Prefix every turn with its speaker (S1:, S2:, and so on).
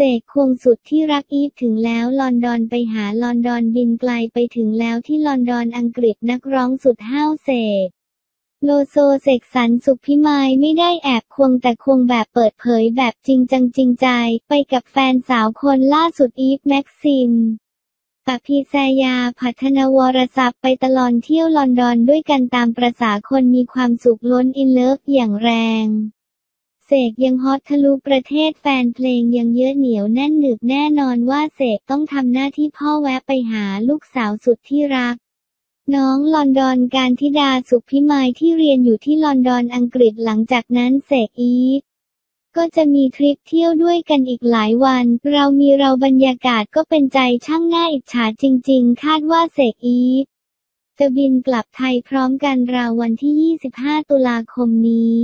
S1: เสกควงสุดที่รักอีฟถึงแล้วลอนดอนไปหาลอนดอนบินไกลไปถึงแล้วที่ลอนดอนอังกฤษนักร้องสุดห้าวเสกโลโซเสกสรรสุขพิมายไม่ได้แอบควงแต่ควงแบบเปิดเผยแบบจริงจังจริงใจ ไปกับแฟนสาวคนล่าสุดอีฟแม็กซิมปพิชญาพัฒนวรทรัพย์ไปตลอดเที่ยวลอนดอนด้วยกันตามประษาคนมีความสุขล้น in love อย่างแรง เสกยังฮอตทะลุประเทศแฟนเพลงยังเยอะเหนียวแน่นหนึบแน่นอนว่าเสกต้องทำหน้าที่พ่อแวะไปหาลูกสาวสุดที่รัก น้องลอนดอนการธิดาสุขพิมายที่เรียนอยู่ที่ลอนดอนอังกฤษหลังจากนั้นเสกอีฟก็จะมีทริปเที่ยวด้วยกันอีกหลายวัน เรามีเราบรรยากาศก็เป็นใจช่างน่าอิจฉาจริง ๆ คาดว่าเสกอีฟจะบินกลับไทยพร้อมกันราววันที่ 25 ตุลาคมนี้